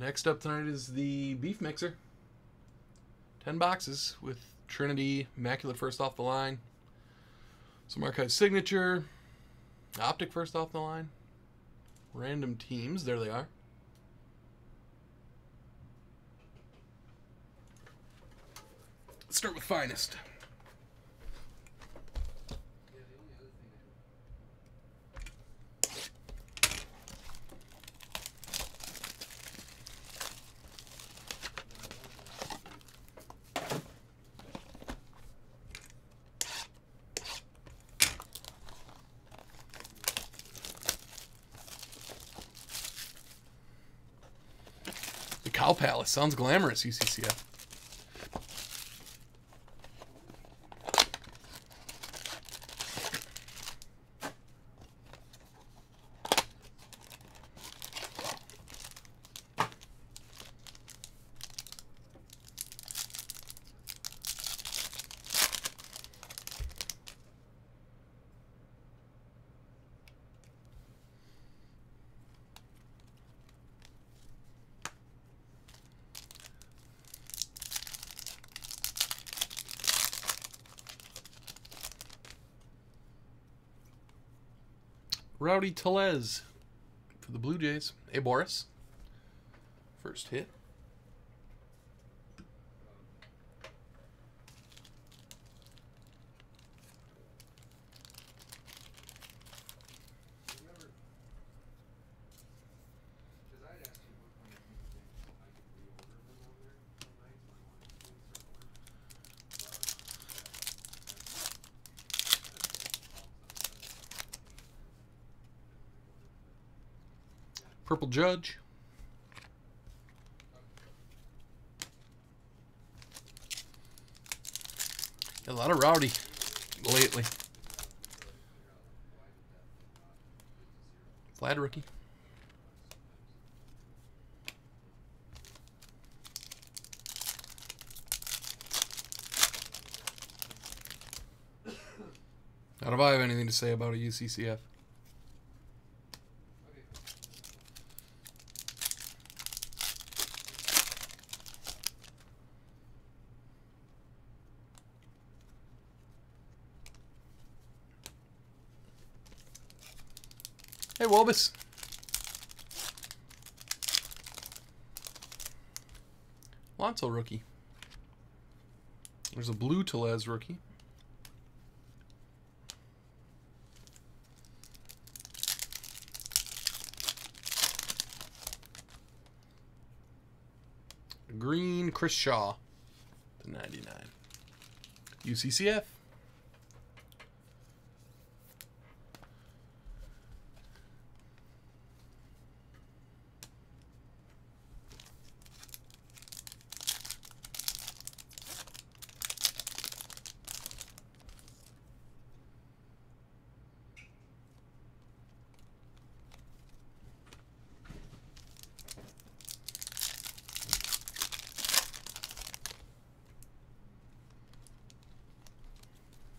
Next up tonight is the beef mixer. 10 boxes with Trinity, Immaculate first off the line. Some archive signature. Optic first off the line. Random teams. There they are. Start with finest. Palace sounds glamorous, UCCF. Rowdy Tellez for the Blue Jays. Hey, Boris. First hit. Purple Judge. A lot of rowdy lately. Flat rookie. Not if I have anything to say about a UCCF. Hey, Wobus. Lonzo rookie. There's a blue Tellez rookie. Green Chris Shaw to 99. UCCF.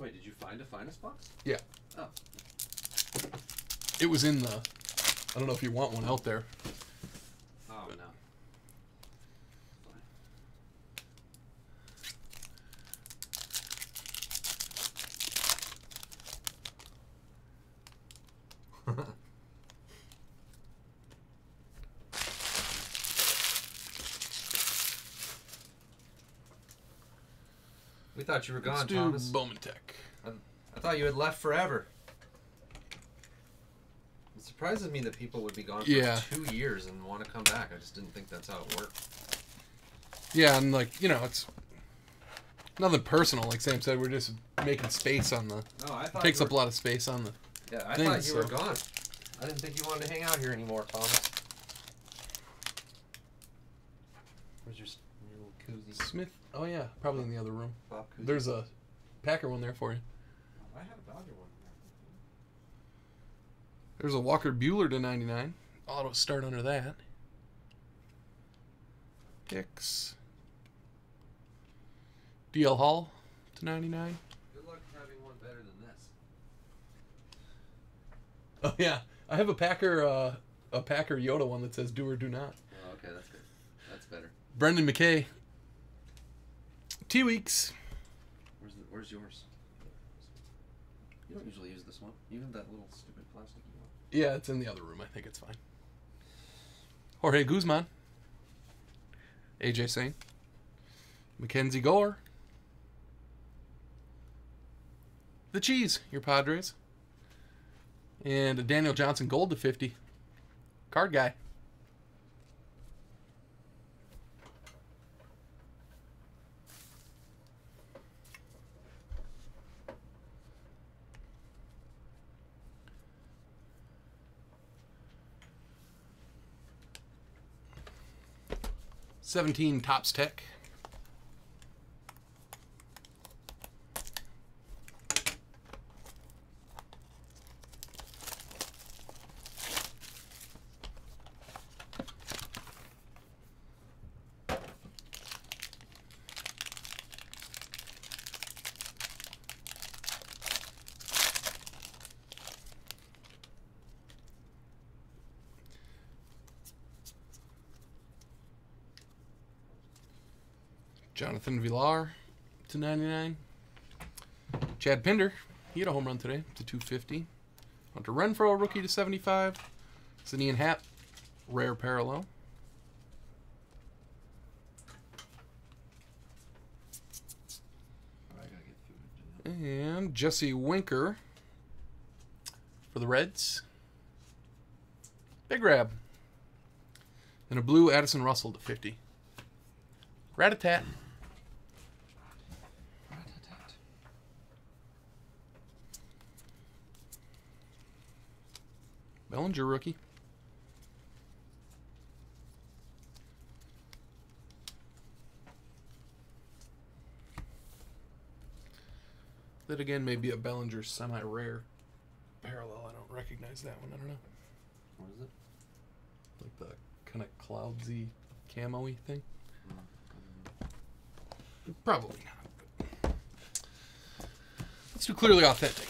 Wait, did you find a finest box? Yeah. Oh. It was in the. I don't know if you want one out there. Oh no. We thought you were Let's gone, do Thomas. Bowman Tech. I thought you had left forever. It surprises me that people would be gone for Yeah. two years and want to come back. I just didn't think that's how it worked. Yeah, and like you know, it's nothing personal. Like Sam said, we're just making space on the. No, I thought Takes you up a lot of space on the. Yeah, I thing, thought you were gone. I didn't think you wanted to hang out here anymore, Thomas. Where's your, your little koozie? Smith. Oh yeah, probably in the other room. Bob? There's a Packer one there for you. I have a Dodger one. There's a Walker Buehler to 99. Auto start under that. Hicks. DL Hall to 99. Good luck having one better than this. Oh yeah, I have a Packer uh, a Packer Yoda one that says "Do or do not." Oh, okay, that's good. That's better. Brendan McKay. T Weeks. Where's the, Where's yours? You don't usually use this one. Even that little stupid plastic one. Yeah, it's in the other room. I think it's fine. Jorge Guzman. AJ Sain. Mackenzie Gore. The Cheese, your Padres. And a Daniel Johnson Gold to 50. Card guy. Seventeen Topps tech. Jonathan Villar to 99. Chad Pinder, he had a home run today to 250. Hunter Renfroe, rookie to 75. Simeon Hat, rare parallel. And Jesse Winker for the Reds. Big grab. And a blue Addison Russell to 50. Rat-a-tat. Rat-a-tat. Bellinger rookie. That again may be a Bellinger semi rare parallel. I don't recognize that one. I don't know. What is it? Like the kind of cloudsy camo y thing. Mm-hmm. Probably not. Let's do clearly authentic.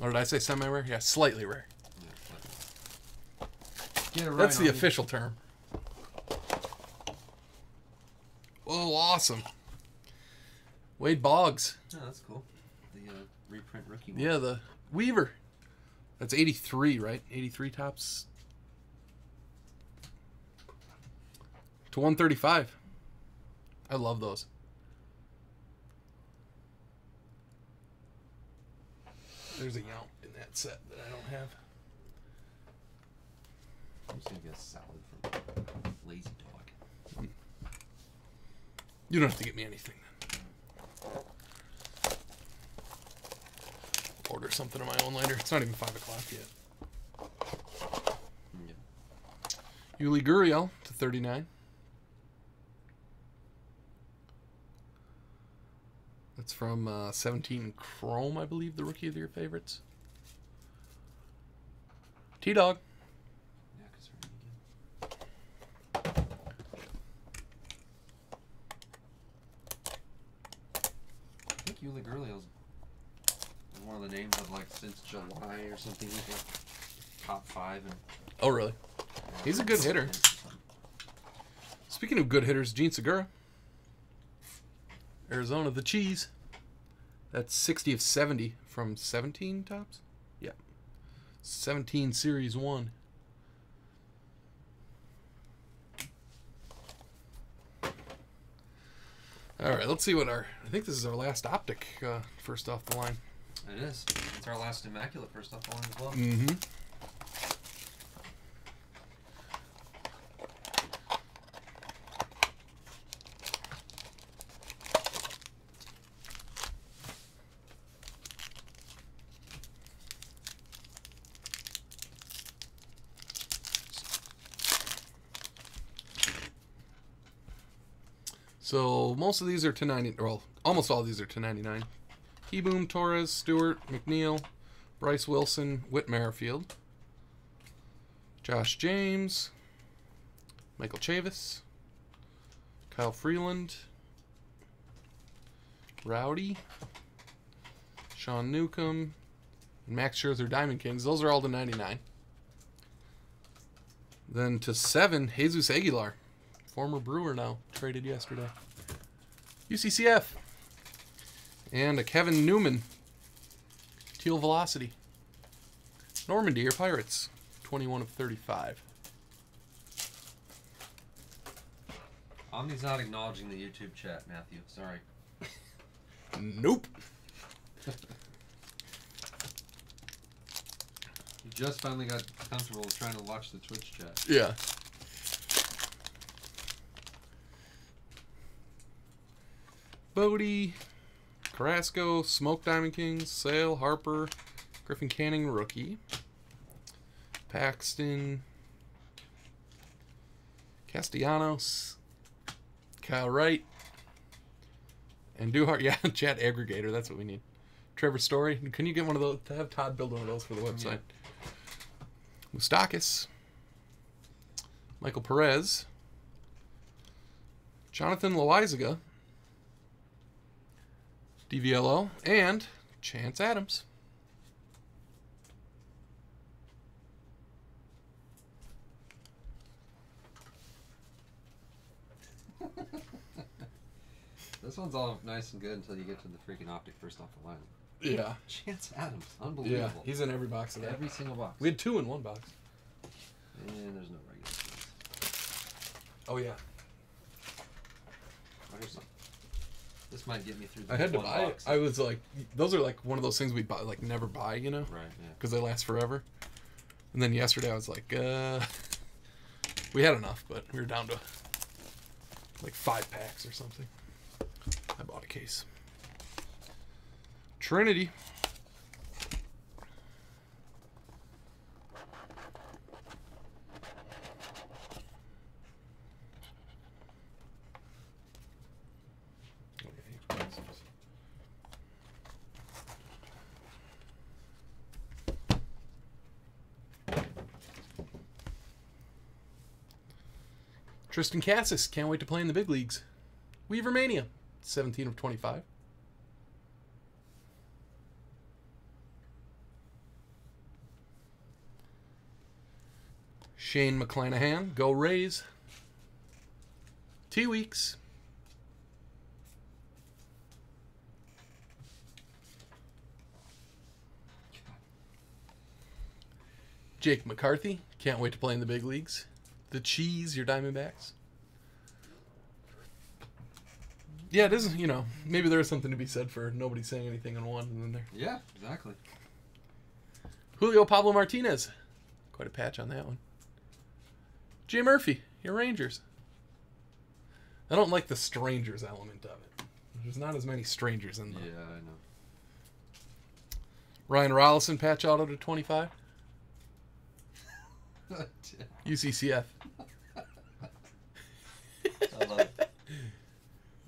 Or did I say semi rare? Yeah, slightly rare. Get it right. That's the homie. official term. Oh, awesome. Wade Boggs. Oh, that's cool. The uh, reprint rookie one. Yeah, the Weaver. That's 83, right? 83 Topps. To 135. I love those. There's a Yount in that set that I don't have. I'm just gonna get a salad from Lazy Dog. You don't have to get me anything then. Order something of my own later. It's not even 5 o'clock yet. Yeah. Yuli Gurriel to 39. That's from uh, 17 Chrome, I believe, the rookie of your favorites. T Dog. Yeah, 'cause we're. I think Yuli Gurriel's one of the names of like since July or something. He's like top five and. Oh, really? He's a good hitter. Speaking of good hitters, Jean Segura. Arizona, the cheese. That's 60 of 70 from 17 Topps? Yeah. 17 Series 1. All right, let's see what our. I think this is our last optic uh, first off the line. It is. It's our last immaculate first off the line as well. Mm-hmm. So most of these are to ninety. Well, almost all these are to ninety nine. Kieboom, Torres, Stewart, McNeil, Bryce Wilson, Whit Merrifield, Josh James, Michael Chavis, Kyle Freeland, Rowdy, Sean Newcomb, Max Scherzer Diamond Kings. Those are all to 99. Then to 7, Jesus Aguilar. Former Brewer now. Traded yesterday. UCCF. And a Kevin Newman. Teal Velocity. Normandy or Pirates. 21 of 35. Omni's not acknowledging the YouTube chat, Matthew. Sorry. Nope. You just finally got comfortable trying to watch the Twitch chat. Yeah. Bodie, Carrasco, Smoke Diamond Kings, Sale, Harper, Griffin Canning, rookie. Paxton, Castellanos, Kyle Wright, and Duhart. Yeah, chat aggregator. That's what we need. Trevor Story. Can you get one of those? To have Todd build one of those for the website. Moustakas. Michael Perez. Jonathan Loaisiga. DVLO. And Chance Adams. This one's all nice and good until you get to the freaking optic first off the line. Yeah. Chance Adams, unbelievable. Yeah. He's in every box of that. every single box. We had two in one box. and there's no regular. ones. Oh, yeah. Oh, here's some. This might get me through. The I had to buy it. box. I was like, those are like one of those things we buy, like never buy, you know? Right. Yeah. because they last forever. And then yesterday I was like, uh, we had enough, but we were down to like five packs or something. I bought a case. Trinity. Tristan Casas can't wait to play in the big leagues. Weaver Mania, 17 of 25. Shane McClanahan, go Rays. T Weeks. Jake McCarthy, can't wait to play in the big leagues. The Cheese, your Diamondbacks. Yeah, it is, you know, maybe there is something to be said for nobody saying anything in one and then there. Yeah. Exactly. Julio Pablo Martinez. Quite a patch on that one. Jay Murphy, your Rangers. I don't like the strangers element of it. There's not as many strangers in the Yeah, I know. Ryan Rollison patch auto to 25. UCCF. I love it.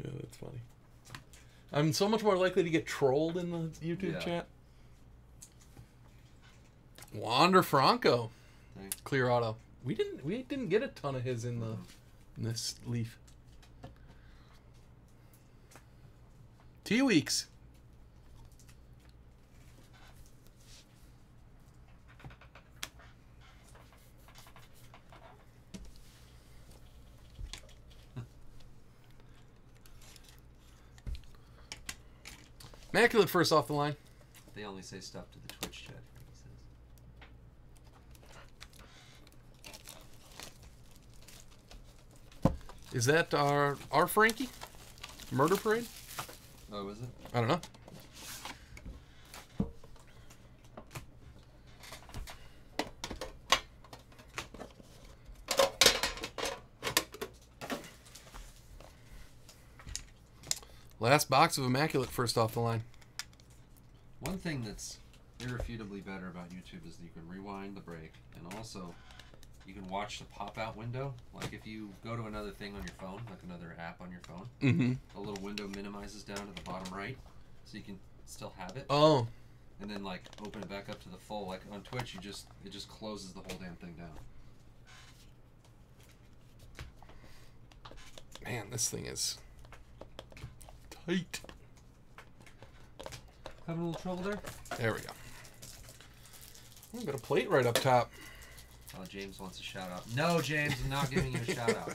Yeah, that's funny. I'm so much more likely to get trolled in the YouTube Yeah. chat. Wander Franco, Thanks. clear auto. We didn't we didn't get a ton of his in the mm-hmm. in this leaf. T weeks. Immaculate first off the line. They only say stuff to the Twitch chat. Is that our our Frankie? Murder Parade? Oh, is it? I don't know. Last box of Immaculate first off the line. One thing that's irrefutably better about YouTube is that you can rewind the break, and also you can watch the pop-out window. Like if you go to another thing on your phone, like another app on your phone, Mm-hmm. a little window minimizes down to the bottom right, so you can still have it, Oh, and then like open it back up to the full. Like on Twitch, you just it just closes the whole damn thing down. man, this thing is tight. Having a little trouble there? There we go. Oh, got a plate right up top. Oh, James wants a shout out. No, James, I'm not giving you a shout out.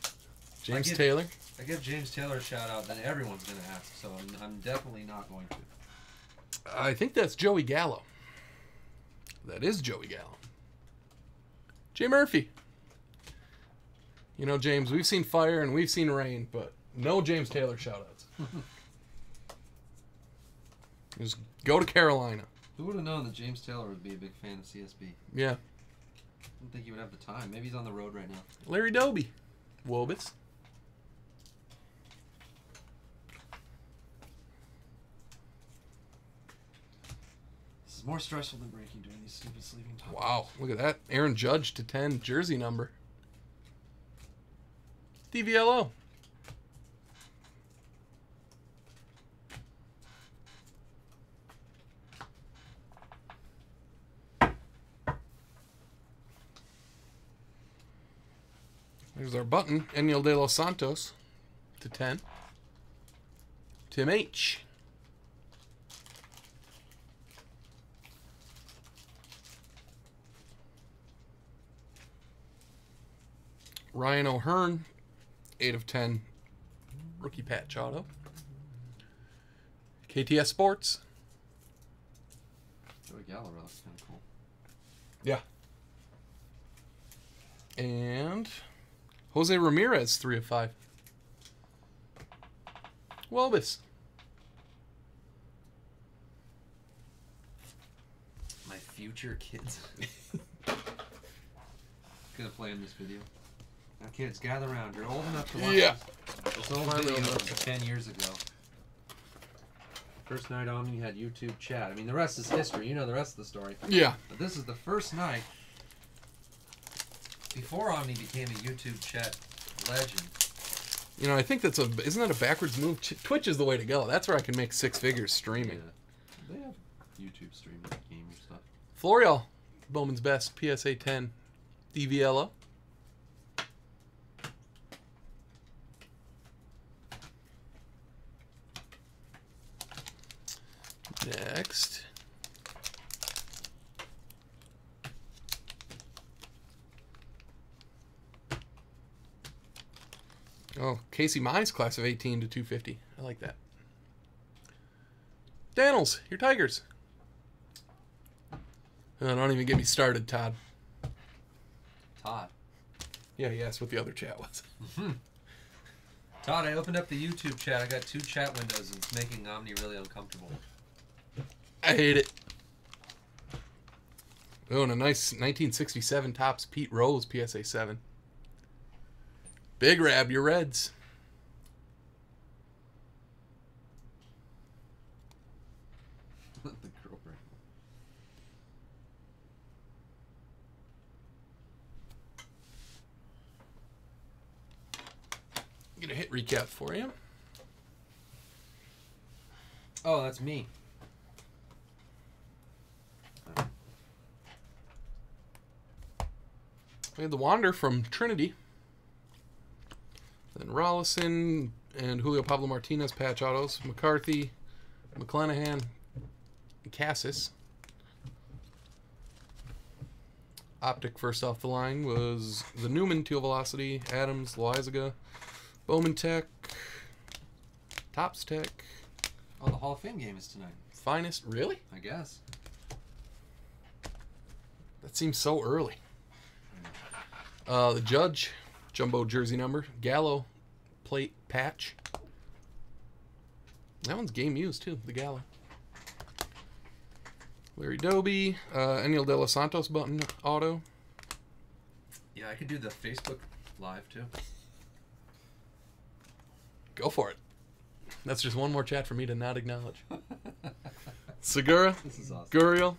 James give- Taylor. I give James Taylor a shout out, then everyone's gonna ask. So I'm, I'm definitely not going to. I think that's Joey Gallo. That is Joey Gallo. Jay Murphy. You know, James, we've seen fire and we've seen rain, but no James Taylor shoutouts. Just go to Carolina. Who would have known that James Taylor would be a big fan of CSB? Yeah. I didn't think he would have the time. Maybe he's on the road right now. Larry Doby. Wobitz. This is more stressful than breaking doing these stupid sleeping topics. Wow, look at that. Aaron Judge to 10, jersey number. DVLO. There's our button, Enyel de los Santos to 10. Tim H. Ryan O'Hearn, 8 of 10. Rookie patch auto. KTS Sports. Joey Gallo looks kind of cool. Yeah. And Jose Ramirez, 3 of 5. Welbus. My future kids. Gonna play in this video. Now, kids, gather around. You're old enough to watch Yeah. this. This old video from 10 years ago. First night on, Omni had YouTube chat. I mean, the rest is history. You know the rest of the story. Yeah. But this is the first night before Omni became a YouTube chat legend. You know, I think that's a isn't that a backwards move? Twitch is the way to go. That's where I can make six figures streaming. Yeah. They have YouTube streaming gamer stuff. Florial, Bowman's best PSA 10, DVLO. Next. Oh, Casey Mize, class of 18 to 250. I like that. Daniels, your Tigers. Uh, don't even get me started, Todd. Todd. Yeah, he asked what the other chat was. Todd, I opened up the YouTube chat. I got two chat windows and it's making Omni really uncomfortable. I hate it. Oh, and a nice 1967 Topps Pete Rose PSA 7. Big Rab, your Reds. the girl right Get a hit recap for you. Oh, that's me. We had the Wander from Trinity. Then Rollison and Julio Pablo Martinez patch autos. McCarthy, McClanahan, Casas. Optic first off the line was the Newman Teal Velocity, Adams, Loaisiga, Bowman Tech, Topps Tech, Oh, the Hall of Fame game is tonight. Finest. Really? I guess. That seems so early. Uh, the Judge, jumbo jersey number, Gallo, plate patch. That one's game used too. The Gallo. Larry Doby, uh, Enyel De Los Santos button auto. Yeah, I could do the Facebook live too. Go for it. That's just one more chat for me to not acknowledge. Segura, This is awesome. Gurriel,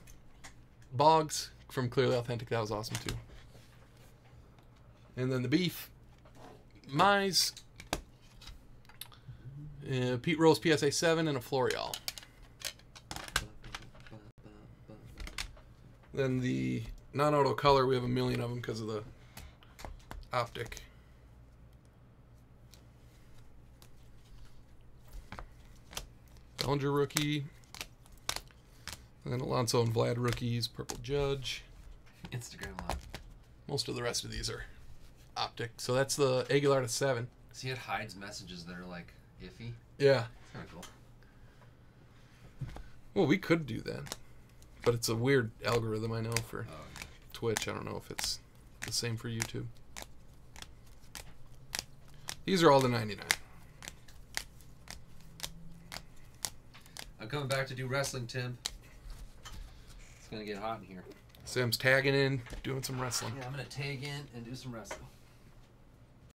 Boggs from Clearly Authentic. That was awesome too. And then the beef, Mize, uh, Pete Rose PSA 7, and a Florial. Then the non auto color, we have a million of them because of the optic. Bellinger rookie. And then Alonso and Vlad rookies, Purple Judge. Instagram live. Most of the rest of these are optic. So that's the Aguilar to seven. See, it hides messages that are like iffy. Yeah. Kind of cool. Well, we could do that, but it's a weird algorithm I know for Oh, yeah. Twitch. I don't know if it's the same for YouTube. These are all the 99. I'm coming back to do wrestling, Tim. It's gonna get hot in here. Sam's tagging in, doing some wrestling. Yeah, I'm gonna tag in and do some wrestling.